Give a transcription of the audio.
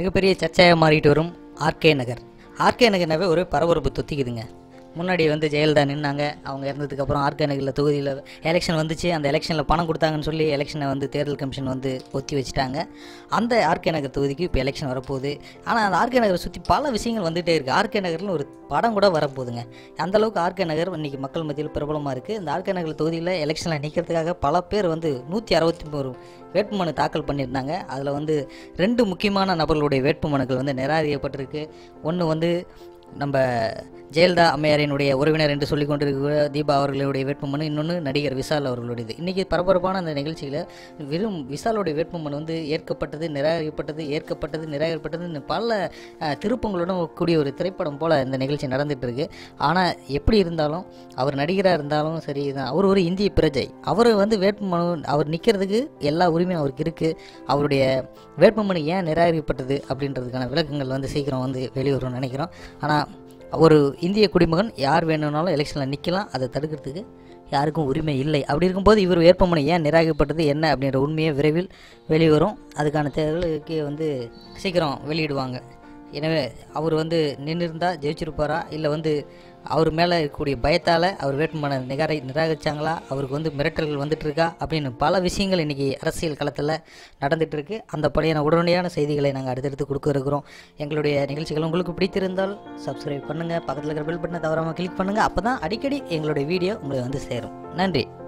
மிகப்பெரிய சர்ச்சையாக மாறிட்டு வரும் ஆர்கே நகர். ஆர்கே நகர்னாவே ஒரு பரபரப்பு தொத்திக்குதுங்க. முன்னாடி வந்து ஜெயலலிதா நின்னாங்க. அவங்க இறந்ததுக்கப்புறம் ஆர்கே நகரில் தொகுதியில் எலெக்ஷன் வந்துச்சு. அந்த எலெக்ஷனில் பணம் கொடுத்தாங்கன்னு சொல்லி எலெக்ஷனை வந்து தேர்தல் கமிஷன் வந்து ஒத்தி வச்சுட்டாங்க. அந்த ஆர்கே நகர் தொகுதிக்கு இப்போ எலெக்ஷன் வரப்போகுது. ஆனால் அந்த ஆர்கே நகரை சுற்றி பல விஷயங்கள் வந்துகிட்டே இருக்குது ஆர்கே நகரில் ஒரு படம் கூட வரப்போகுதுங்க. அந்தளவுக்கு ஆர்கே நகர் இன்றைக்கி மக்கள் மத்தியில் பிரபலமாக இருக்குது இந்த ஆர்கே நகர் தொகுதியில் எலெக்ஷனில் நிற்கிறதுக்காக பல பேர் வந்து நூற்றி அறுபத்தி ஒரு வேட்புமனு தாக்கல் பண்ணியிருந்தாங்க. அதில் வந்து ரெண்டு முக்கியமான நபர்களுடைய வேட்புமனுக்கள் வந்து நிராகரிக்கப்பட்டிருக்கு. ஒன்று வந்து நம்ம ஜெயலலிதா அம்மையாரினுடைய உறவினர் என்று சொல்லிக் கொண்டிருக்கிற தீபா அவர்களுடைய வேட்புமனு இன்னொன்று நடிகர் விசால் அவர்களுடையது. இன்றைக்கி பரபரப்பான அந்த நிகழ்ச்சியில் வெறும் விஷாலுடைய வேட்புமனு வந்து ஏற்கப்பட்டது நிராகரிக்கப்பட்டது ஏற்கப்பட்டது நிராகரிக்கப்பட்டது பல திருப்பங்களுடன் கூடிய ஒரு திரைப்படம் போல் இந்த நிகழ்ச்சி நடந்துகிட்ருக்கு ஆனால் எப்படி இருந்தாலும் அவர் நடிகராக இருந்தாலும் சரி தான் அவர் ஒரு இந்திய பிரஜை. அவர் வந்து வேட்புமனு அவர் நிற்கிறதுக்கு எல்லா உரிமையும் அவருக்கு இருக்குது அவருடைய வேட்புமனு ஏன் நிராகரிக்கப்பட்டது அப்படின்றதுக்கான விளக்கங்கள் வந்து சீக்கிரம் வந்து வெளிவரும்னு நினைக்கிறோம். ஆனால் ஒரு இந்திய குடிமகன் யார் வேணும்னாலும் எலெக்ஷனில் நிற்கலாம் அதை தடுக்கிறதுக்கு யாருக்கும் உரிமை இல்லை. அப்படி இருக்கும்போது இவர் வேட்புமனு ஏன் நிராகப்பட்டது என்ன அப்படின்ற உண்மையை விரைவில் வெளிவரும். அதுக்கான தேர்தலுக்கு வந்து சீக்கிரம் வெளியிடுவாங்க. எனவே அவர் வந்து நின்றுருந்தா ஜெயிச்சிருப்பாரா? இல்லை வந்து அவர் மேலே இருக்கக்கூடிய பயத்தால் அவர் வேட்புமனை நிகாரை நிராகரிச்சாங்களா? அவருக்கு வந்து மிரட்டல்கள் வந்துட்டு இருக்கா அப்படின்னு பல விஷயங்கள் இன்றைக்கி அரசியல் களத்தில் நடந்துகிட்ருக்கு இருக்கு அந்த பழையான உடனடியான செய்திகளை நாங்கள் அடுத்தடுத்து கொடுக்க இருக்கிறோம். எங்களுடைய நிகழ்ச்சிகள் உங்களுக்கு பிடித்திருந்தால் சப்ஸ்கிரைப் பண்ணுங்கள் பக்கத்தில் இருக்கிற பெல் பட்டனை தவறாமல் கிளிக் பண்ணுங்கள் அப்போ தான் அடிக்கடி எங்களுடைய வீடியோ உங்களை வந்து சேரும். நன்றி.